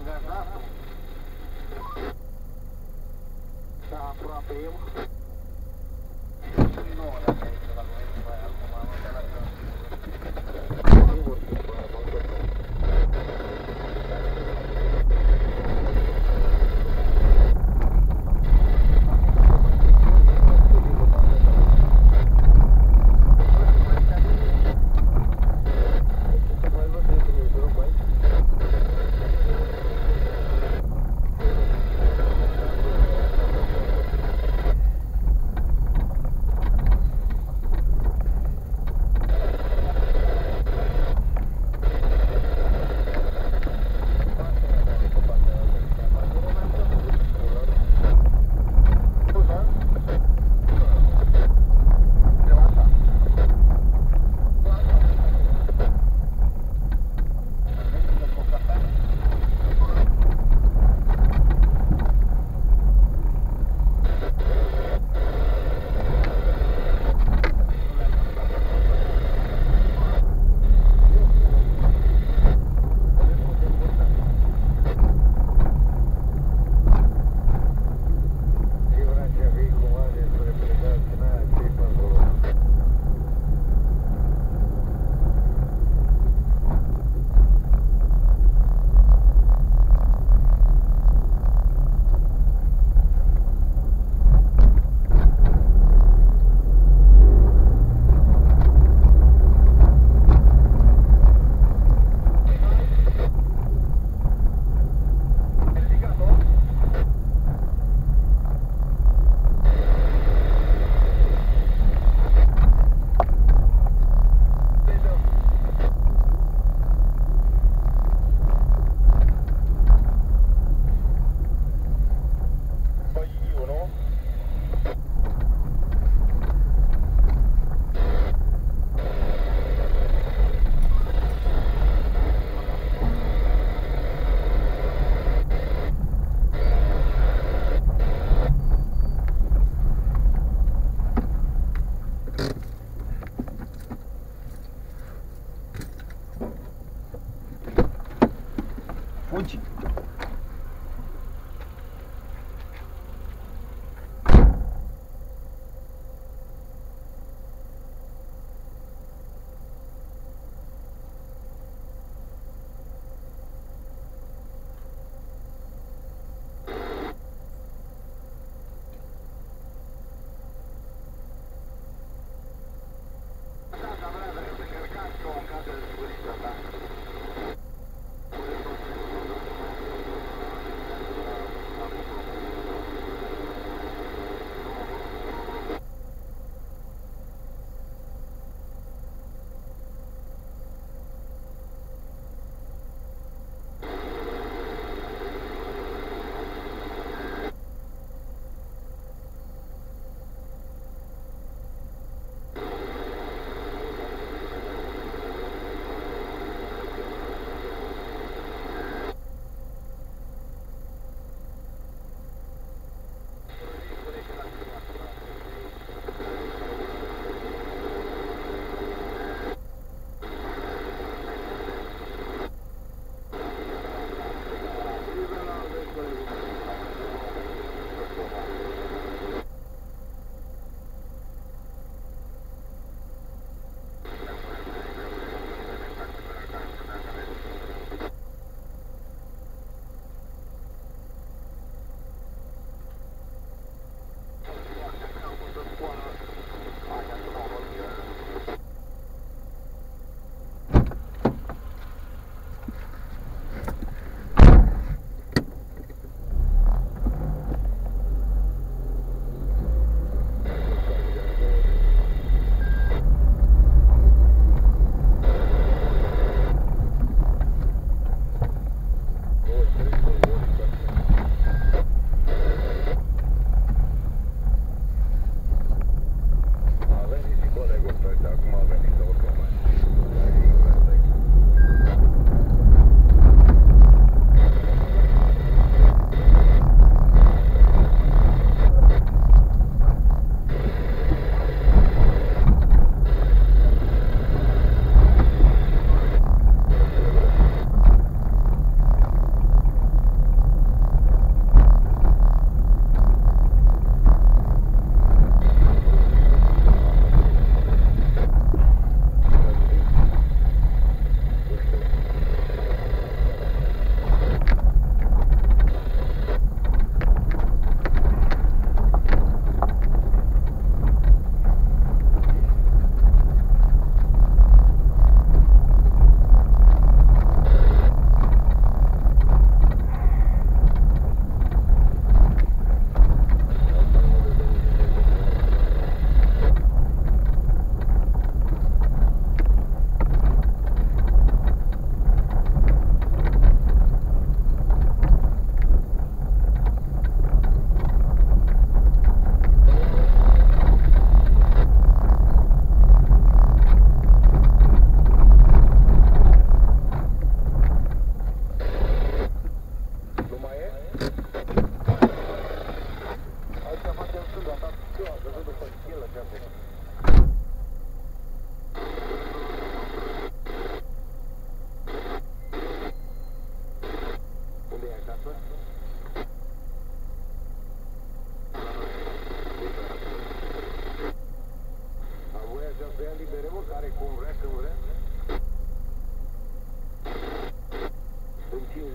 Angazapa. Tá, pronto, eu. очень.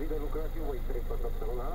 de lucrații voi 3 pe săptămâna.